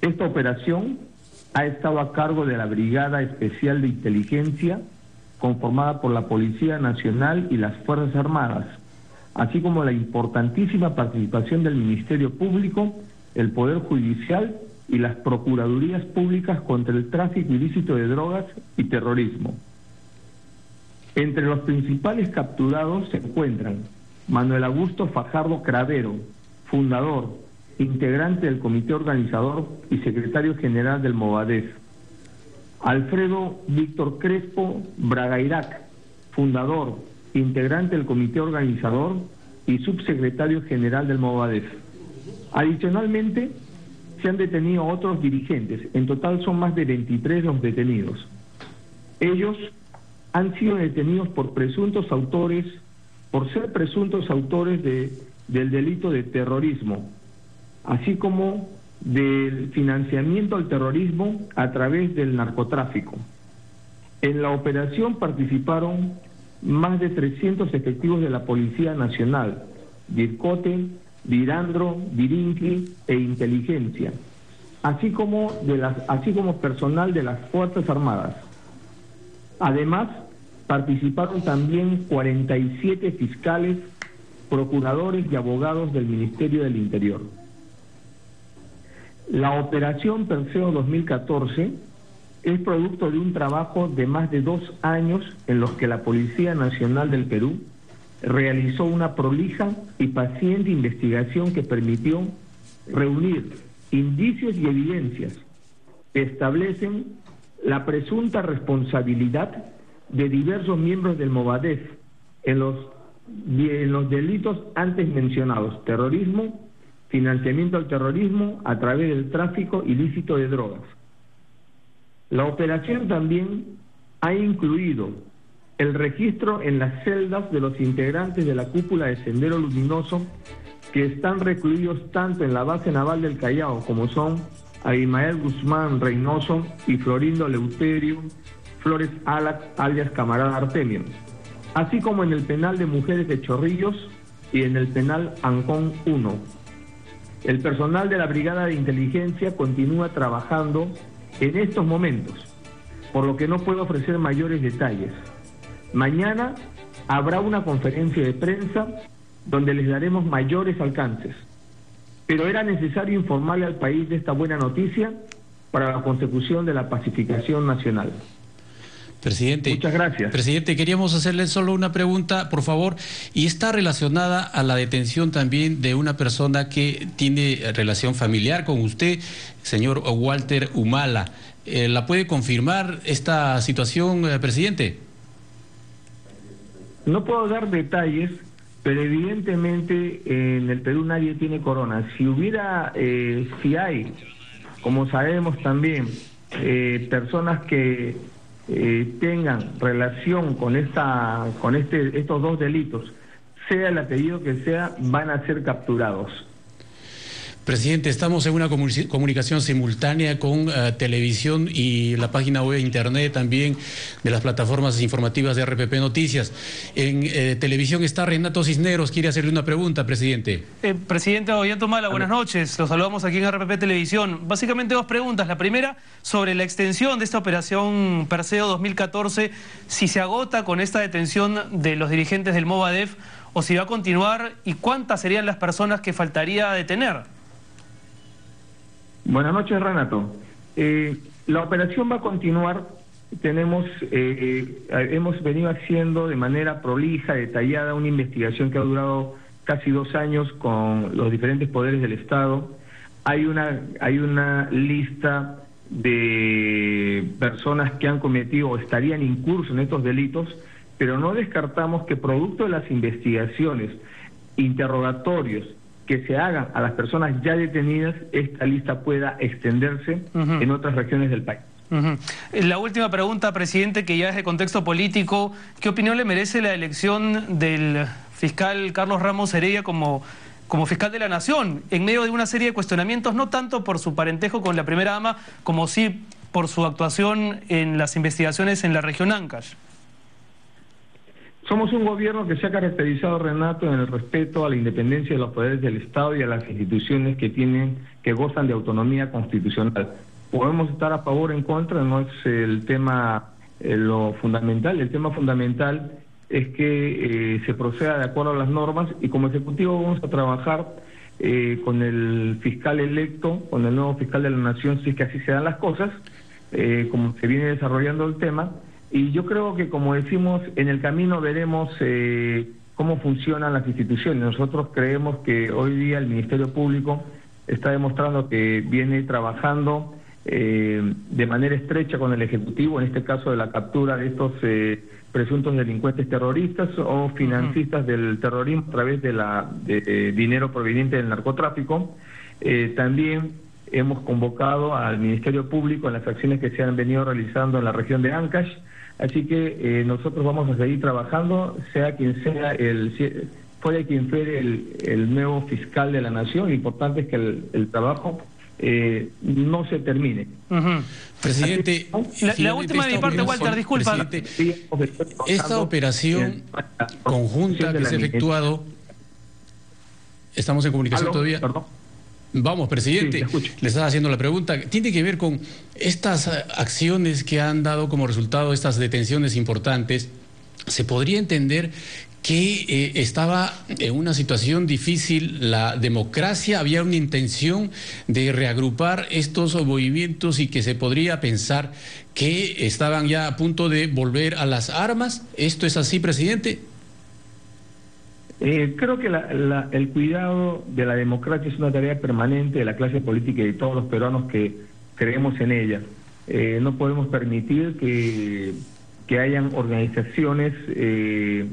Esta operación ha estado a cargo de la Brigada Especial de Inteligencia, conformada por la Policía Nacional y las Fuerzas Armadas, así como la importantísima participación del Ministerio Público, el Poder Judicial y las Procuradurías Públicas contra el tráfico ilícito de drogas y terrorismo. Entre los principales capturados se encuentran Manuel Augusto Fajardo Cravero, fundador, integrante del comité organizador y secretario general del Movadef. Alfredo Víctor Crespo Bragairac, fundador, integrante del comité organizador y subsecretario general del Movadef. Adicionalmente, se han detenido otros dirigentes. En total son más de 23 los detenidos. Ellos han sido detenidos por presuntos autores, por ser presuntos autores de, del delito de terrorismo, así como del financiamiento al terrorismo a través del narcotráfico. En la operación participaron más de 300 efectivos de la Policía Nacional, DIRCOTE, Virandro, Virinqui e Inteligencia, así como, de las, así como personal de las Fuerzas Armadas. Además, participaron también 47 fiscales, procuradores y abogados del Ministerio del Interior. La operación Perseo 2014 es producto de un trabajo de más de dos años en los que la Policía Nacional del Perú realizó una prolija y paciente investigación que permitió reunir indicios y evidencias que establecen la presunta responsabilidad de diversos miembros del Movadef en los, en los delitos antes mencionados, terrorismo, financiamiento al terrorismo a través del tráfico ilícito de drogas. La operación también ha incluido el registro en las celdas de los integrantes de la cúpula de Sendero Luminoso que están recluidos tanto en la base naval del Callao como son Abimael Guzmán Reynoso y Florindo Leuterio Flores Alac, alias Camarada Artemio, así como en el penal de mujeres de Chorrillos y en el penal Ancón 1. El personal de la Brigada de Inteligencia continúa trabajando en estos momentos, por lo que no puedo ofrecer mayores detalles. Mañana habrá una conferencia de prensa donde les daremos mayores alcances. Pero era necesario informarle al país de esta buena noticia para la consecución de la pacificación nacional. Presidente, muchas gracias. Presidente, queríamos hacerle solo una pregunta, por favor, y está relacionada a la detención también de una persona que tiene relación familiar con usted, señor Walter Humala. Eh, ¿La puede confirmar esta situación, eh, presidente? No puedo dar detalles, pero evidentemente en el Perú nadie tiene corona. Si hubiera, eh, si hay, como sabemos también, eh, personas que eh, tengan relación con esta, con este, estos dos delitos, sea el apellido que sea, van a ser capturados. Presidente, estamos en una comunicación simultánea con eh, televisión y la página web internet también de las plataformas informativas de RPP Noticias. En eh, televisión está Renato Cisneros, quiere hacerle una pregunta, presidente. Eh, presidente Mala, buenas noches. Los saludamos aquí en RPP Televisión. Básicamente dos preguntas. La primera, sobre la extensión de esta operación Perseo 2014, si se agota con esta detención de los dirigentes del Movadef o si va a continuar y cuántas serían las personas que faltaría detener. Buenas noches, Renato. Eh, la operación va a continuar. Tenemos, eh, eh, hemos venido haciendo de manera prolija, detallada, una investigación que ha durado casi dos años con los diferentes poderes del Estado. Hay una, hay una lista de personas que han cometido o estarían incursos en estos delitos, pero no descartamos que producto de las investigaciones, interrogatorios que se hagan a las personas ya detenidas, esta lista pueda extenderse en otras regiones del país. La última pregunta, presidente, que ya es de contexto político. ¿Qué opinión le merece la elección del fiscal Carlos Ramos Heredia como, como fiscal de la Nación, en medio de una serie de cuestionamientos, no tanto por su parentejo con la primera dama, como sí por su actuación en las investigaciones en la región Ancash? Somos un gobierno que se ha caracterizado, Renato, en el respeto a la independencia de los poderes del Estado y a las instituciones que tienen, que gozan de autonomía constitucional. Podemos estar a favor o en contra, no es el tema eh, lo fundamental. El tema fundamental es que eh, se proceda de acuerdo a las normas y como Ejecutivo vamos a trabajar eh, con el fiscal electo, con el nuevo fiscal de la Nación, si es que así se dan las cosas, como se viene desarrollando el tema y yo creo que, como decimos, en el camino veremos eh, cómo funcionan las instituciones. Nosotros creemos que hoy día el Ministerio Público está demostrando que viene trabajando eh, de manera estrecha con el Ejecutivo, en este caso de la captura de estos eh, presuntos delincuentes terroristas o financistas del terrorismo a través de, la, de, dinero proveniente del narcotráfico. también hemos convocado al Ministerio Público en las acciones que se han venido realizando en la región de Ancash Así que eh, nosotros vamos a seguir trabajando, sea quien sea el fuera quien fuere el, nuevo fiscal de la nación. Lo importante es que el, trabajo eh, no se termine. Presidente, la, última de mi parte, Walter, disculpa. esta operación conjunta que se ha efectuado, estamos en comunicación todavía. Vamos, presidente, le estaba haciendo la pregunta. Tiene que ver con estas acciones que han dado como resultado estas detenciones importantes. ¿Se podría entender que eh, estaba en una situación difícil la democracia? ¿Había una intención de reagrupar estos movimientos y que se podría pensar que estaban ya a punto de volver a las armas? ¿Esto es así, presidente? Eh, creo que el cuidado de la democracia es una tarea permanente de la clase política y de todos los peruanos que creemos en ella. Eh, no podemos permitir que, que hayan organizaciones eh,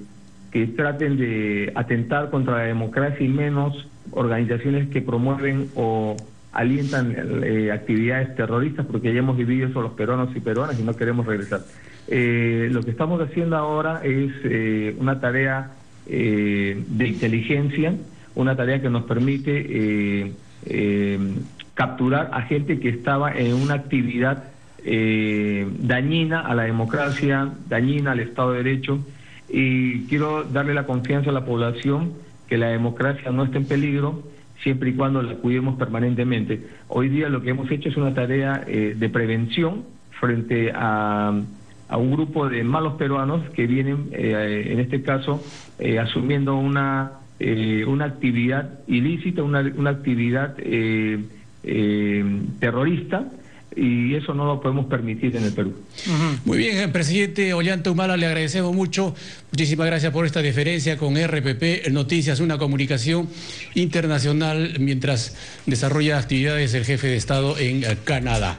que traten de atentar contra la democracia y menos organizaciones que promueven o alientan actividades terroristas porque ya hemos vivido eso los peruanos y peruanas y no queremos regresar. lo que estamos haciendo ahora es una tarea eh, de inteligencia, una tarea que nos permite eh, eh, capturar a gente que estaba en una actividad dañina a la democracia, dañina al Estado de Derecho, y quiero darle la confianza a la población que la democracia no está en peligro siempre y cuando la cuidemos permanentemente. Hoy día lo que hemos hecho es una tarea de prevención frente a a un grupo de malos peruanos que vienen, eh, en este caso, eh, asumiendo una, eh, una actividad ilícita, una, una actividad terrorista, y eso no lo podemos permitir en el Perú. Muy bien, presidente Ollanta Humala, le agradecemos mucho. Muchísimas gracias por esta diferencia con RPP Noticias, una comunicación internacional mientras desarrolla actividades el jefe de Estado en Canadá.